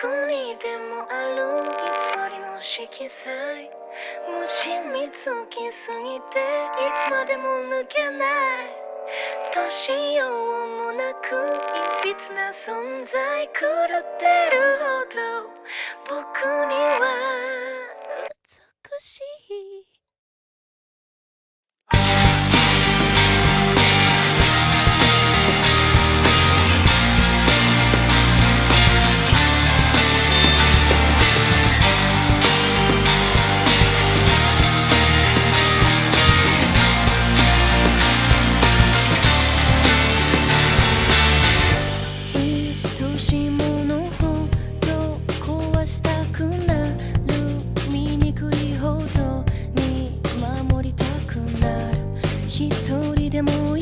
こにでもある偽りの色彩。もしみつきすぎていつまでも抜けない。どうしようもなくいびつな存在狂ってるほど。僕には。美しい。amor